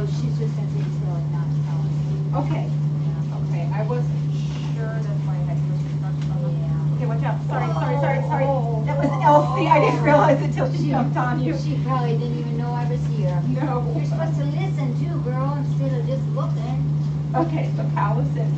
So she's just gonna like not telling. Okay, okay, I wasn't sure, that's why I had to instructions them. Yeah. Okay, watch out, sorry, oh. sorry, sorry, sorry. Oh. That was Elsie, I didn't realize it till she jumped on you. She probably didn't even know I was here. No. You're supposed to listen too, girl, instead of just looking. Okay, so Palace is